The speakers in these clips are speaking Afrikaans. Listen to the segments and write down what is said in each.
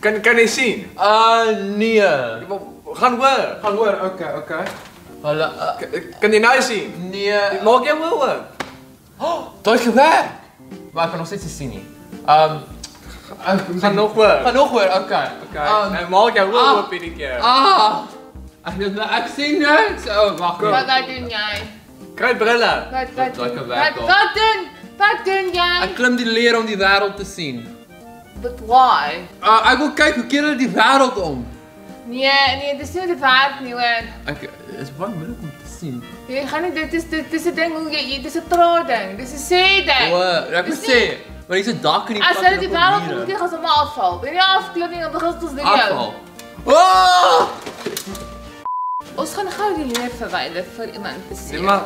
Kan, kan je zien? Ah, nee. Gaan we. Gaan we, oké, oké. Eh. Kan je nou zien? Nee. Mag je wel? Oh, dat gewerkt! Maar ik kan nog steeds niet zien. Um, Ga nog weer. Ga nog weer, oké. Oké. Ehm, Mag jij wel ah. op een keer? Ah! Nou, ik zie niks. Oh, wacht. Wat doe jij? Krijg brillen. Wat, doen? wat, wat, wat, wat, wat, wat, die wat, die wat, om die wereld But why? Uh, ek wil kyk hoe keer hulle die wêreld om. Nee, nee, dis nie die werk nie hoor. Ek is baie moeilik om te sien. Jy gaan nie dit is dit dis 'n ding hoe jy jy- dis 'n praat ding. Dis 'n sê ding. O, ek moet Dis sê, maar hier's 'n dak in die As pad hulle en die op wêreld mure. omkeer gaan sommer afval. Wanneer jy afklim nie, dan begin ons video. afval. Oh! Ons gaan gou die leer verwyder vir iemand te sien. Nee maar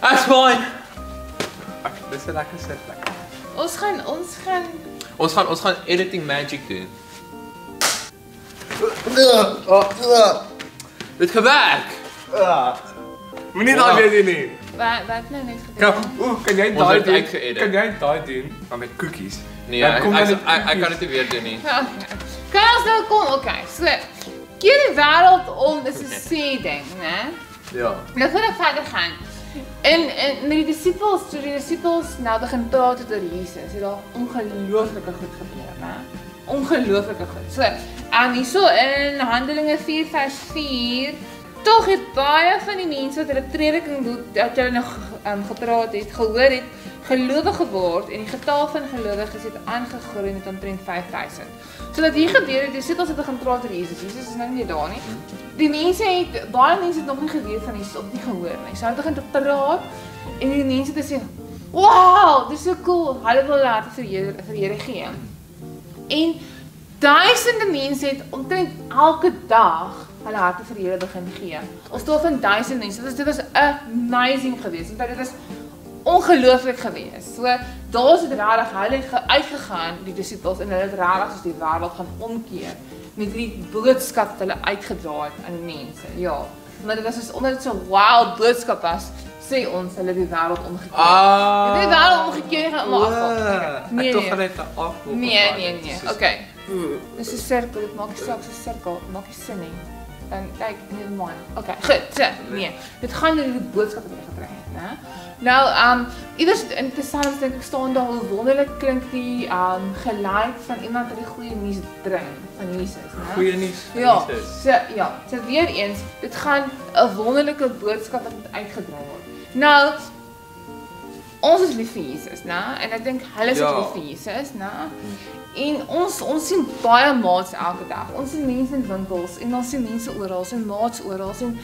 That's fine. dis 'n lekker sitplek. Ons gaan ons gaan Ons gaan ons gaan editing magic doen. Dit gewerk. Moenie Wow. daai weer doen nie. wat wat nou net Kan, gebeur. oeh, kan jy Ons daai het doen? uitgeëdit. Kan jy daai doen maar met koekies? Nee, Dan ek, kom ek, dan ek, die ek, kan koekies. dit nie weer doen nie. Ja, Kan ons nou kom? Okay. So keer die wêreld om is 'n sê ding, né? Ja. Nou voor ek verder gaan. En en met die disippels, toe die disippels nou begin praat oor Jesus, het daar ongelooflike goed gebeur, né? Ongelooflike goed. So, en hierso in Handelinge 4 vers 4 Tog het baie van die mense wat hulle prediking dat hulle nog um, gepraat het, gehoor het, gelowig geword en die getal van gelowiges het aangegroei met omtrent 5000. So wat hier gebeur het, dis dit ons het begin praat oor Jesus. Jesus is nou nie daar nie. Die mense het baie mense het nog nie geweet van Jesus of nie gehoor nie. So hulle begin te praat en die mense het gesê, "Wow, dis so cool. Hulle wil later vir Here vir Here gee." En duisende mense het omtrent elke dag hulle harte vir Here begin gee. Ons het van duisende mense. Dit was dit was amazing geweest. Want dit was ongelooflik geweest. So daar's dit regtig hulle uitgegaan die disippels en hulle het regtig soos die wêreld gaan omkeer met hierdie boodskap wat hulle uitgedra het aan die mense. Ja. Maar dit was soos omdat dit so wild boodskap was, sê ons hulle die wêreld omgekeer. Ah. Dit het wêreld omgekeer gaan maar afval. Nee, ek tog gaan net af. Nee, nee, nee. Okay. Dis 'n sirkel, dit maak nie saak so 'n sirkel, dit maak nie sin nie. Dan kyk never mind. Okay, goed. So, nee. Dit gaan wat jy gebring het, né? Nou, um iewers in Psalms dink ek staan daar hoe wonderlik klink die um geluid van iemand wat die goeie nuus bring van Jesus, né? Goeie nuus. van Ja, Jesus. so ja, so weer eens, dit gaan 'n wonderlike boodskap wat uitgedra word. Nou ons is lief vir Jesus, né? En ek dink hulle is Ja. lief vir Jesus, né? En ons ons sien baie maats elke dag. Ons sien mense in winkels en ons sien mense oral, en maats oral en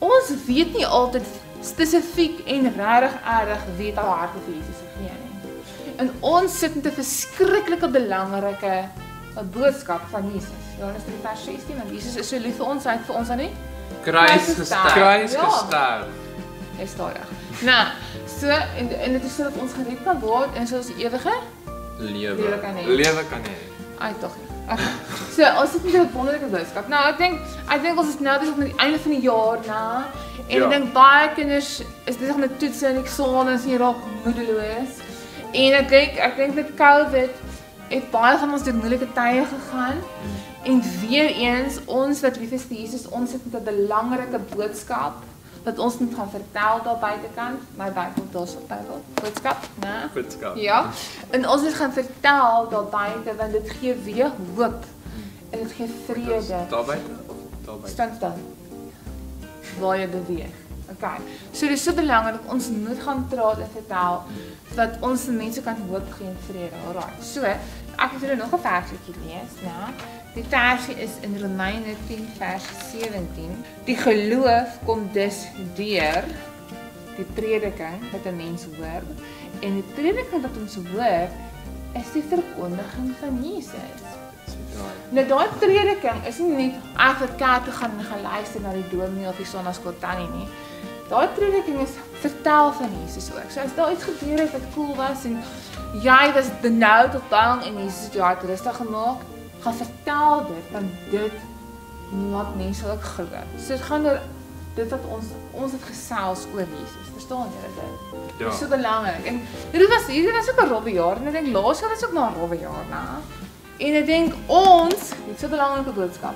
ons weet nie altyd spesifiek en regtig erg het al harte vir Jesus gegee nie. En ons sit met 'n verskriklike belangrike 'n boodskap van Jesus. Johannes 3 vers 16, want Jesus is so lief vir ons, hy het vir ons aan nie Kruis Kruis gesterf. Kruis Ja. gesterf. Hy stadig. Nou, so en en dit is sodat ons gered kan word en soos ewige lewe Lewe. kan hê. Lewe kan hê. Ai tog. Okay. So, ons het net 'n wonderlike boodskap. Nou, ek dink ek dink ons is nou besig met die einde van die jaar na en Ja. ek dink baie kinders is besig met toetse en eksamens en raak moedeloos. En ek dink ek dink met COVID het baie van ons deur moeilike tye gegaan. En weer eens, ons wat lief is vir Jesus, ons het met 'n belangrike boodskap wat ons moet gaan vertel daar buitekant, my Bybel daar's op Bybel. Boodskap, né? Boodskap. Ja. En ons moet gaan vertel daar buite want dit gee weer hoop. En dit gee vrede. Daar buite of daar buite? Stand stil. Waar jy beweeg. Okay. So dis so belangrik ons moet gaan praat en vertel dat ons mense kan hoop gee en vrede. Alraai. So, ek het julle nog 'n versie lees, né? Die versie is in Romeine 10 vers 17. Die geloof kom dus deur die prediking wat 'n mens hoor en die prediking wat ons hoor is die verkondiging van Jesus. Nou daai prediking is nie net ek wat kerk toe gaan en gaan luister na die dominee of die sonnaskool tannie nie. Daai prediking is vertel van Jesus ook. So as daar iets gebeur het wat cool was en jy was benoud of bang en Jesus het jou hart rustig gemaak, gaan vertel dit want dit laat mense ook glo. So dit gaan oor dit wat ons ons het gesels oor Jesus. Verstaan jy dit? Ja. Dis so belangrik. En hierdie was hierdie was ook 'n rowwe jaar en ek dink laas jaar was ook maar 'n rowwe jaar, né? En ek dink ons, dit is 'n belangrike boodskap.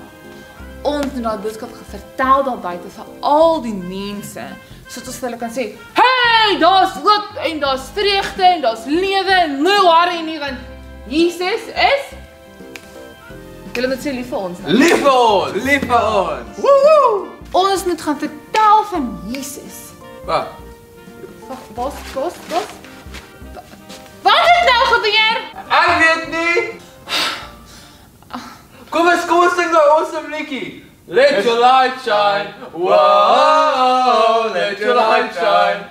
Ons moet daai boodskap vertel daar buite vir al die mense sodat ons vir hulle kan sê, "Hey, daar's hoop en daar's vreugde en daar's lewe en no worry nie want Jesus is Moet sê lief vir ons. nou. Lief vir ons. Lief vir ons. Woehoe. Ons moet gaan vertel van Jesus. Wat? Bos, bos, bos. Wat het nou gebeur? Ek weet nie. Kom ons kom ons sing daai awesome liedjie. Let your light shine. Whoa, let your light shine.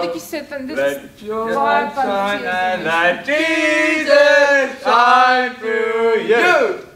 Gaan eers nou 'n bietjie sit en dit is Let your Baie light van shine Jesus. and let Jesus shine through you.